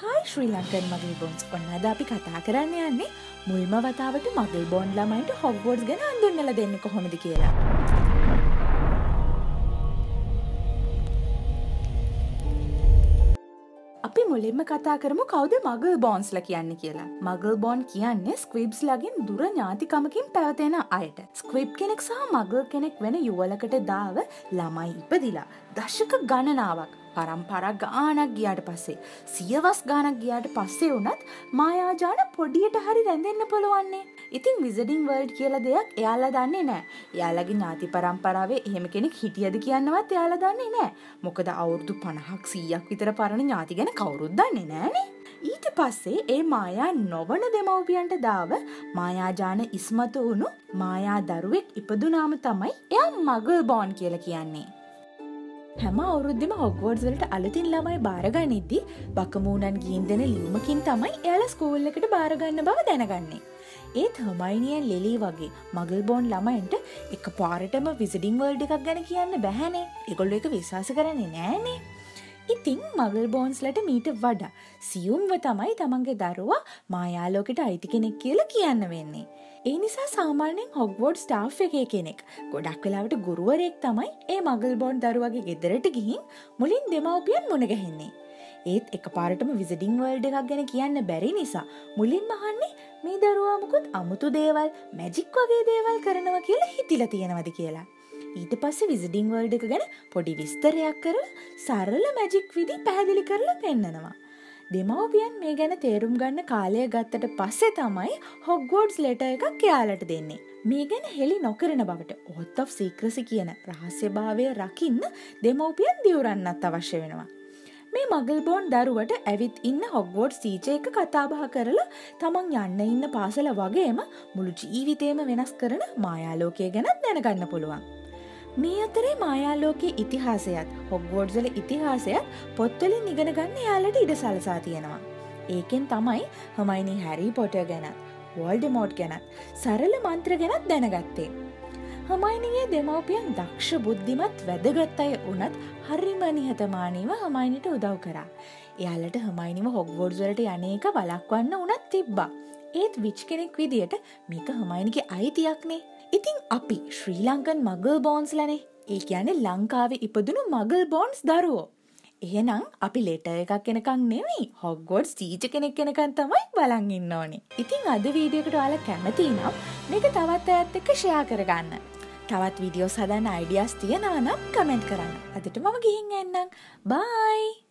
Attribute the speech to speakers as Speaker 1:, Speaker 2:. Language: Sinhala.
Speaker 1: හායි ශ්‍රී ලංකන් මගල් බොන්ස් ඔන්න අද අපි කතා කරන්න යන්නේ මුල්ම වතාවට මගල් බොන්් ළමයිට හොග්වෝඩ්ස් ගැන අඳුන්නල දෙන්න කොහොමද කියලා. අපි මුලින්ම කතා කරමු කවද මගල් බෝන්ස්ල කියන්න කියලා. මගල් බෝන් කියන්නේ ස්ක්විබ්ස් ලගින් දුර ඥාතිකමකින් පැවතෙන අයට. ස්ක්විබ් කෙනෙක් සහ මගල් කෙනෙක් වෙන යුවලකට දාව ළමයි ඉපදිලා. දශක ගණනාවක් පරම්පරා ගානක් ගියාට පස්සේ. සියවස් ගානක් ගියාට පස්සේ වනත් මායාජාන පොඩියට හරි රැඳෙන්න්න පොළුවන්නේ. ඉතින් විසඩිං වර්ඩ් කියල දෙයක් එයාලා දන්නේ නෑ යාලගේ ඥාති පරම්පරාවේ එහෙම කෙනෙක් හිටියද කියන්නවත් එයාලා දන්නේ නෑ මොකද අවුරුදු පණහක් සීයක් විතර පරණ ඥාති ගැන කවුරුද්දන්නේ නෑනේ. ඊට පස්සේ ඒ මායා නොවන දෙමව්පියන්ට දාව මායාජාන ඉස්මතු වුණු මායා දරුවෙක් ඉපදුනාම තමයි එයා මගල් බෝන් කියල කියන්නේ. හැම අවුරුද්ධම හොක්වෝඩ්සලට අලතින් ළමයි බාරගනිද්දි බකමූනන් ගීන් දෙන ලියුමකින් තමයි එයාල ස්කූල් එකට බාරගන්න බව දැනගන්නේ. ඒත් හමයිනියන් ලෙලී වගේ මගල් බෝන් ළමයින්ට එක පාරටම විසිඩිං වර්ල්ඩ එකක් ගැන කියන්න බැහැනේ එකොල්ල එක විශවාස කරන්නේ නෑනේ. ඉතිං මගල් බෝන්ස්ලට මීට වඩා සියුම්ව තමයි තමන්ගේ දරුවා මායාලෝකට අයිති කෙනෙක් කියල කියන්න වෙන්නේ. ඒ නිසා සාමාන්‍යෙන් හොග්වෝඩ් ස්ටාෆ් එක කෙනෙක් ගොඩක් වෙලාවට ගුරුවරෙක් තමයි ඒ මගල් බෝන්් දරුවගේ ගෙදරට ගිහින් මුලින් දෙමවපියන් මුණගැහෙන්නේ. ඒත් එක පාරටම විසිඩිං වල්ඩ එකක් ගැන කියන්න බැරි නිසා මුලින් මහන්නේ මේ දරුවාමකුත් අමුතු දේවල් මැජික් වගේ දේවල් කරනවා කියලා හිතිල තියෙනවද කියලා. ඊට පස්සේ විසිඩිං වල්ඩ එක ගැන පොඩි විස්තරයක් කරලා සරල මැජික් විදි පැහැදිලි කරලා පෙන්න්නනවා. දෙමවපියන් මේ ගැන තේරුම් ගන්න කාලය ගත්තට පස්සේ තමයි හොග්ගෝඩ්ස් ලෙට එකක් යාලට දෙන්නේ. මේ ගැන හෙළි නොකරන බවට ඔහොත් of සීක්‍රසි කියන රහස්‍ය භාවය රකින්න දෙමවපියන් දියවරන්නත් අවශ්‍ය වෙනවා. මේ මගල් බෝන් දරුවට ඇවිත් ඉන්න හොග්වෝඩ් සීචය එක කතාබහ කරලා තමන් යන්න ඉන්න පාසල වගේම මුළු ජීවිතේම වෙනස් කරන මායාලෝකය ගැනත් දැනගන්න පුළුවන්. මේ අතරේ මායාලෝකයේ ඉතිහාසයත් හොග්වෝඩ්සල ඉතිහාසයත් පොත්වලින් ඉගෙන ගන්න යාලට ඉඩ සලසා තියෙනවා. ඒකෙන් තමයි හමයිනි හැරි පොට ගැනත් වෝල්ඩ මෝඩ් ගැනත් සරල මන්ත්‍ර ගැනත් දැනගත්තේ. හමයිනිගේ දෙමවපියන් දක්ෂ බුද්ධිමත් වැදගත් අය වනත් හරිම නිහතමානීව හමයිනිට උදව් කරා. එයාලට හමයිනිව හොග්වෝඩ්සලට යනක වලක්වන්න උනත් තිබ්බා. ඒත් විච් කෙනෙක් විදියට මේක හමයිනිගේ අයිතියක්නේ ඉතිං අපි ශ්‍රී ලංකන් මගල් බෝන්ස් ලනේ ඒ කියන්නේ ලංකාවේ ඉපදුණු මගල් බෝන්ස් දරුවෝ. එහෙනම් අපි ලෙට එකක් කෙනකං නෙවෙයි හොග්ගොඩ් සීච කෙනෙක් කෙනකන් තමයි බලන් ඉන්න ඕනේ. ඉතිං අද වීඩියකට ඔයාලා කැමති නම් මේක තවත් ඇත් එක්ක ෂයා කරගන්න. තවත් විඩියෝ සදන්න අයිඩියස් තියෙනවා නම් කමෙන්ට් කරන්න. අදට මම ගිහින් එන්නම්. බයි!